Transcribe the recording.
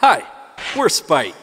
Hi, we're Spite.